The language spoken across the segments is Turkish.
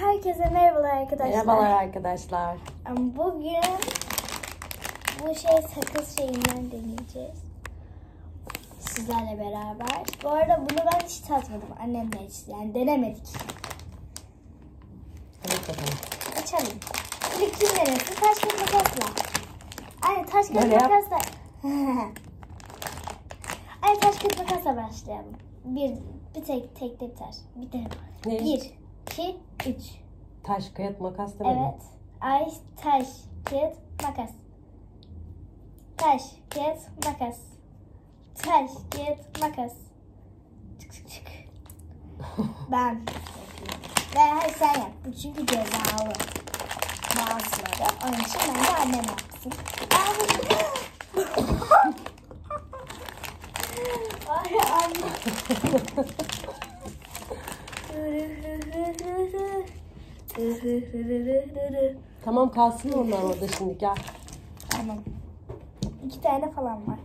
Herkese merhabalar arkadaşlar. Merhabalar arkadaşlar. Bugün bu şey sakız şeyinden deneyeceğiz. Sizlerle beraber. Bu arada bunu ben hiç tatmadım. Annemle hiç. Yani denemedik. Evet bakalım. Açalım. İlk kim denesin? Taş kağıt makasla. Ay taş kağıt Böyle makasla. Ay taş kağıt makasla başlayalım. Bir, bir tek tek de biter. Bir de. Bir, iki, üç. Taş, kağıt, makas demedim. Evet. Ay taş, kağıt, makas. Taş, kağıt, makas. Taş, kağıt, makas. Çık çık çık. Ben. Ve hayır sen yap. Bu çünkü cezalı. Bazıları. Onun için ben de annem yapsın. Ay anne. Tamam kalsın onlar orada şimdi gel. Tamam. İki tane falan var.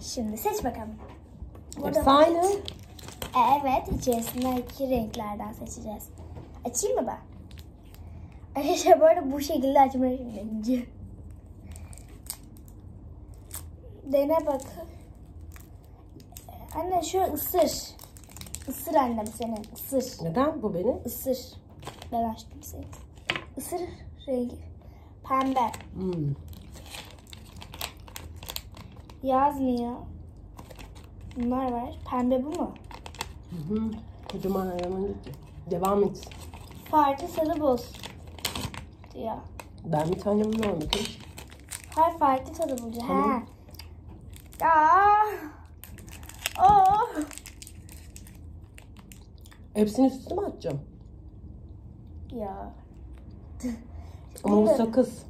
Şimdi seç bakalım. Burada Hepsi aynı. Evet, içerisindeki renklerden seçeceğiz. Açayım mı ben? Arkadaşlar bu arada bu şekilde açmayı bence. Dene bak. Anne şu ısır. Isır annem seni. Isır. Neden bu beni? Isır. Ben açtım seni. Isır rengi. Pembe. Hmm. Yazmıyor. Bunlar var. Pembe bu mu? Hı hı. Kocaman gitti. Devam et. Farklı sarı boz. Diyor. Ben bir tane bunu aldım. Her farklı tadı bulacağım. Tamam. Ha. Aa. Oh. Hepsini üstüne mi atacağım? Ya. Bilmiyorum. sakız.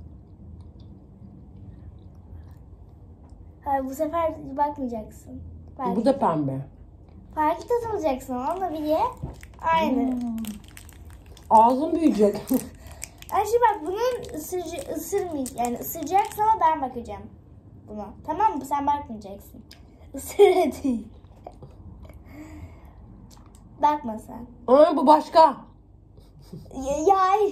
Hayır bu sefer bakmayacaksın. Farklı, Bu da pembe. farklı tadı bulacaksın. Onu bir ye. Aynı. Ağzım büyüyecek. Ay şimdi bak bunun ısırıcı, ısırmay yani ısıracaksa ama ben bakacağım buna. Tamam mı? Sen bakmayacaksın. Isır hadi. Bakma sen. Aa, bu başka. Ya, ya.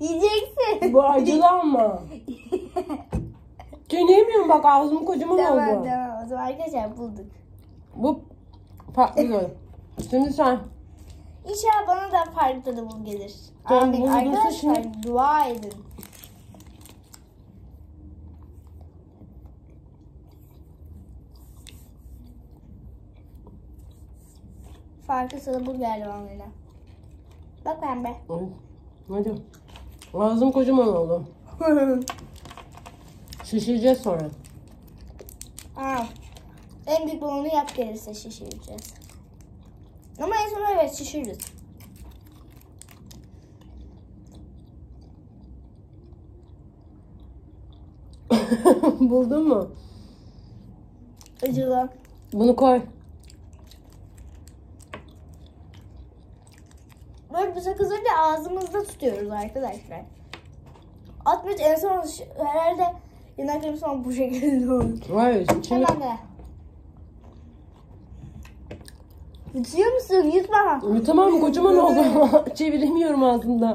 Yiyeceksin. Bu acılı ama. Çiğneyemiyorum bak ağzım kocaman tamam oldu. tamam o zaman arkadaşlar bulduk. Bu farklı. Şimdi sen. İnşallah bana da farklı tadı bul gelir. Tamam, bulduysa Arkadaşlar şimdi- dua edin. Farklı geldi bana yine. Bak pembe. Hadi. Ağzım kocaman oldu. Şişireceğiz sonra. Aa, en büyük balonu yap gelirse şişireceğiz. Ama en son evet şişiririz. Buldun mu? Acılı. Bunu koy. Böyle bu sakızları da ağzımızda tutuyoruz arkadaşlar. Atmış en son herhalde yanaklarım son bu şekilde olur. Hayır. Şimdi Hemen de. Yutuyor musun? Yutma. tamam kocaman oldu. Çeviremiyorum ağzımda.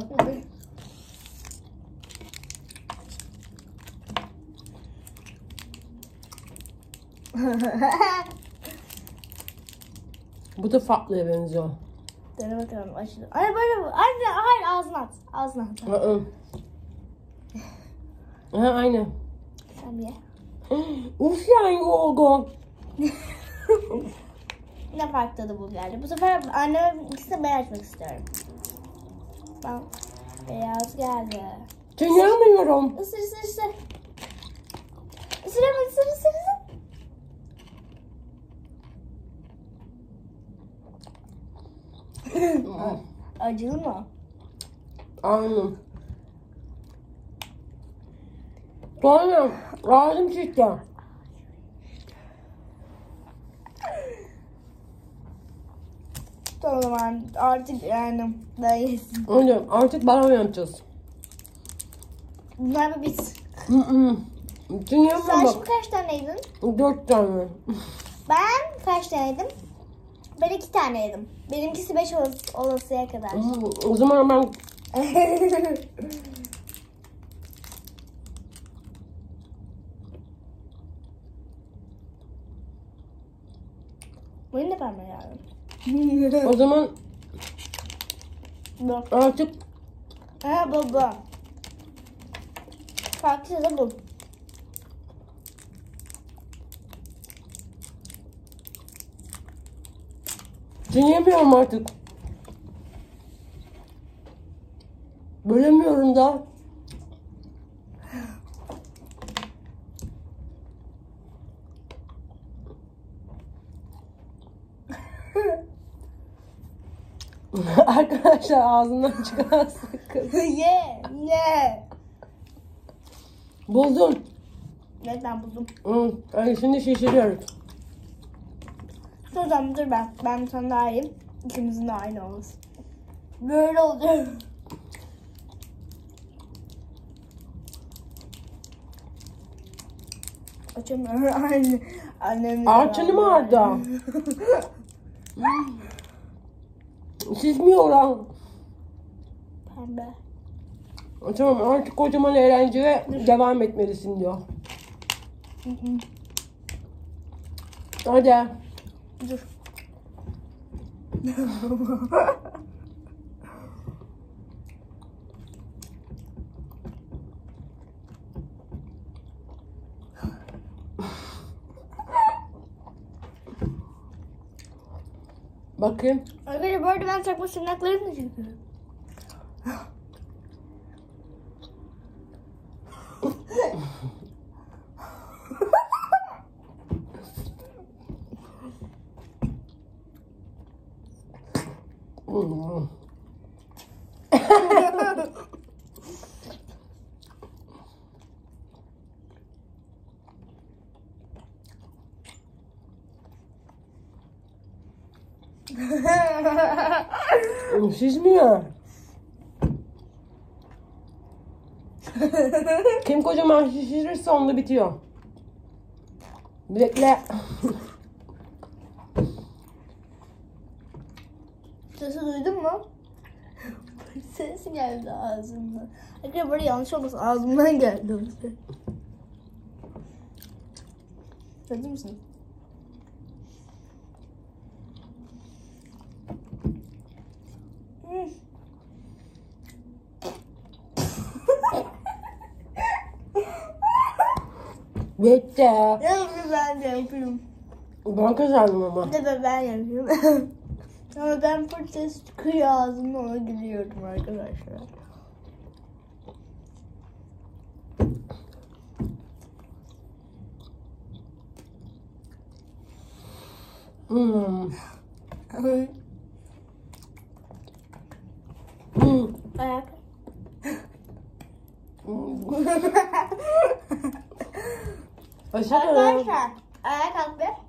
Bu da farklıya benziyor. Dene bakalım aşırı. Anne böyle bu. Anne hayır ağzına at. Ağzına at. Aa. Ha, aynı. Sen bir ye. Uf yani oldu. Ne farklı tadı bu geldi. Bu sefer anneme ikisini ben açmak istiyorum. Ben beyaz geldi. Çeviremiyorum. Isır ısır ısır. Isır hemen ısır ısır ısır. Acılı mı? Aynen. Sonra ağzım şişti. Tamam artık yani ben yesin. Öyle artık bana yapacağız. Bunlar mı biz? Hı hı. Sen bak. şimdi kaç tane yedin? Dört tane. Ben kaç tane yedim? Ben iki tane yedim. Benimkisi beş olas- olasıya kadar. Hmm, O zaman ben Benim de parmağı yardım. o zaman Bak. artık Ha baba. Farklı da bu. Çiğneyemiyorum artık. Bölemiyorum da. Arkadaşlar ağzından çıkan sakız. ye ye. Buldum. Ben buldum. Hı, ay şimdi şişiriyoruz. Dur tamam dur ben. Ben tane daha yiyeyim. İkimizin de aynı olmasın. Böyle olacak. Açamıyorum. Anne. Annemle Arçını mı arda? Şişmiyor lan. Pembe. Tamam artık kocaman eğlenceye devam etmelisin diyor. Hadi. Dur. Bakayım. Arkadaşlar bu arada ben takma tırnaklarımla çekiyorum. Hmm. Şişmiyor. Kim kocaman şişirirse onda bitiyor. Bekle. Sesi duydun mu? Ses geldi ağzımdan. Arkadaşlar böyle yanlış olmasın ağzımdan geldi o ses. Hazır mısın? Bitti. Ya ben de yapıyorum. Ben kazandım ama. Bir de ben yapıyorum. Ama ben patates çıkıyor ağzımdan ona gülüyorum arkadaşlar. Hmm. Hmm. Ayak. Ôi sách không biết